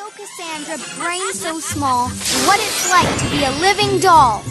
show Cassandra, brain so small, what it's like to be a living doll.